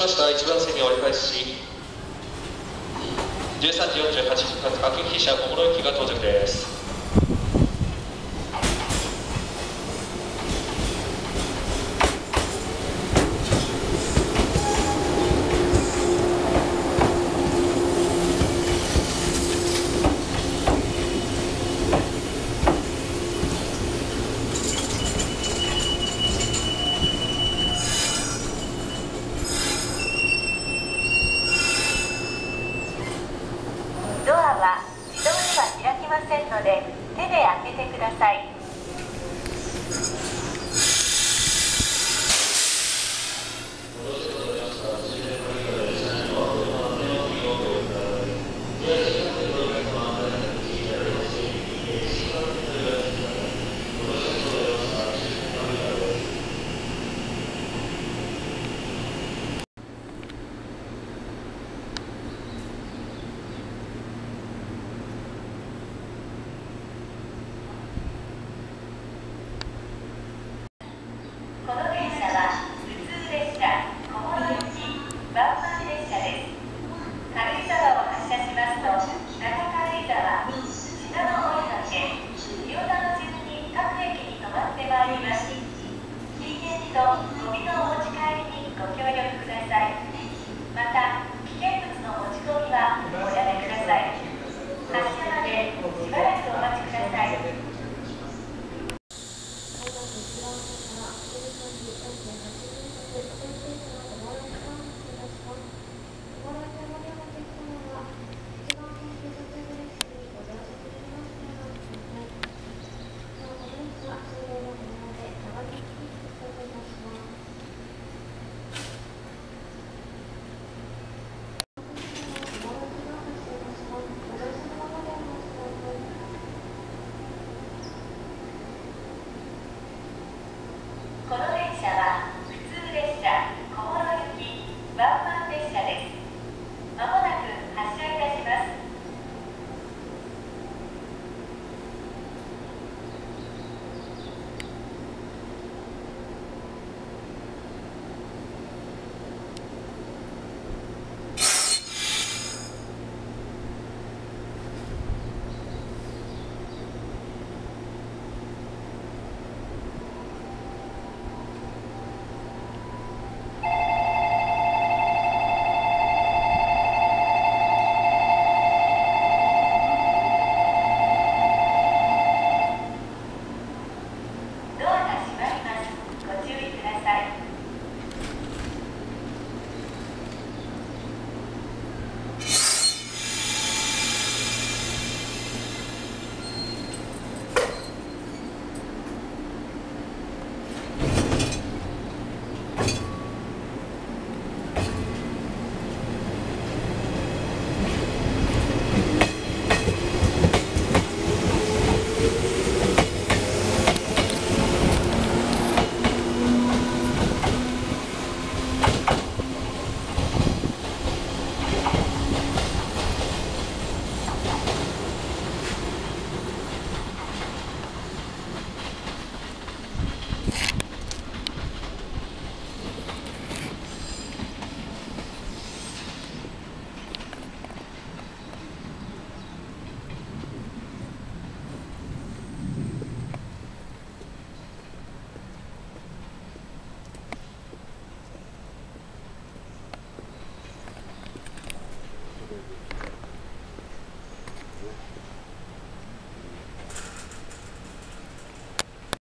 しました。1番線に折り返し13時48分発各駅車小室駅が到着です。